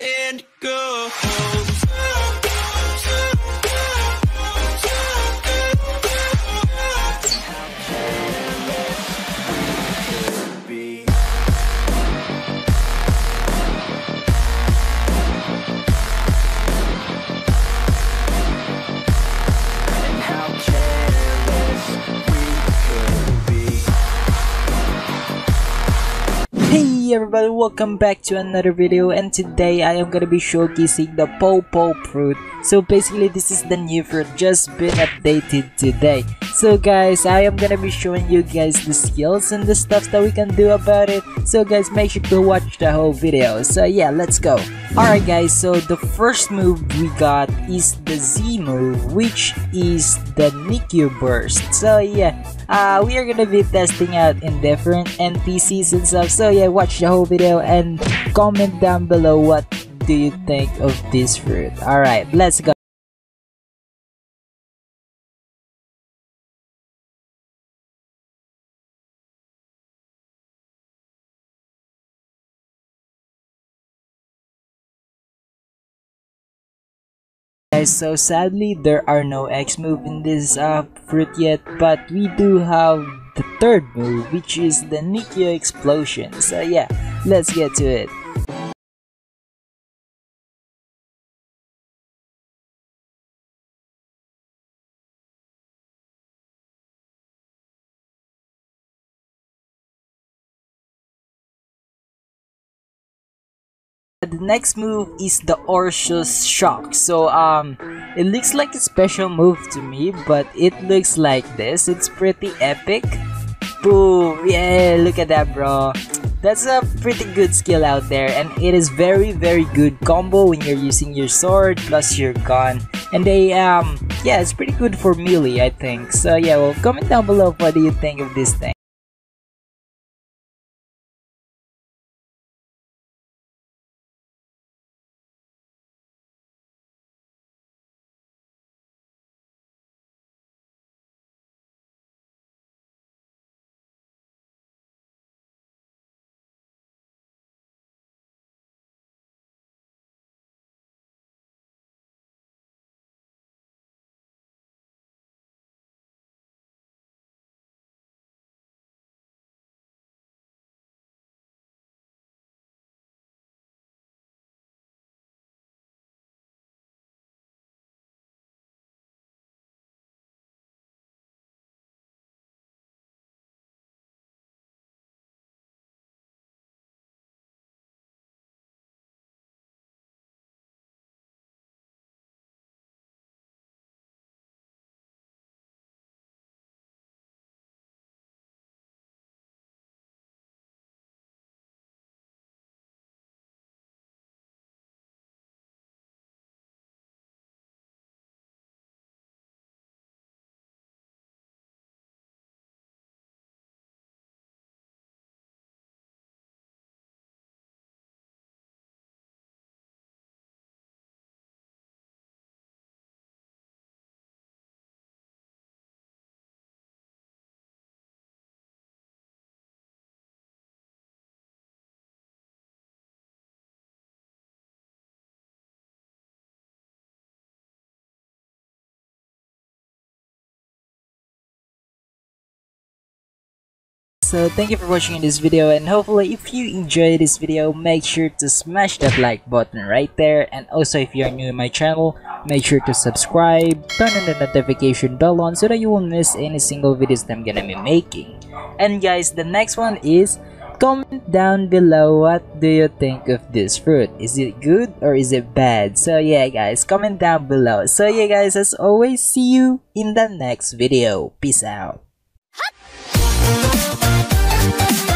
and goes. Hey everybody, welcome back to another video and today I am gonna be showcasing the Paw Paw fruit. So basically this is the new fruit just been updated today. So guys, I am gonna be showing you guys the skills and the stuff that we can do about it. So guys, make sure to watch the whole video. So yeah, let's go. Alright guys, so the first move we got is the Z move which is the Nikyu burst. So yeah, uh, we are gonna be testing out in different NPCs and stuff. So yeah, watch the whole video and comment down below what do you think of this fruit. Alright, let's go. Guys, so sadly there are no X move in this uh, fruit yet, but we do have the third move, which is the Nikyu Explosion. So yeah, let's get to it. The next move is the Ursus Shock. So um, it looks like a special move to me, but it looks like this. It's pretty epic. Boom! Yeah, look at that, bro. That's a pretty good skill out there, and it is very very good combo when you're using your sword plus your gun. And they um, yeah, it's pretty good for melee, I think. So yeah, well, comment down below what do you think of this thing. So thank you for watching this video and hopefully if you enjoyed this video make sure to smash that like button right there. And also if you are new to my channel make sure to subscribe turn on the notification bell on so that you won't miss any single videos that I'm gonna be making. And guys the next one is comment down below what do you think of this fruit? Is it good or is it bad? So yeah guys comment down below. So yeah guys as always see you in the next video. Peace out Thank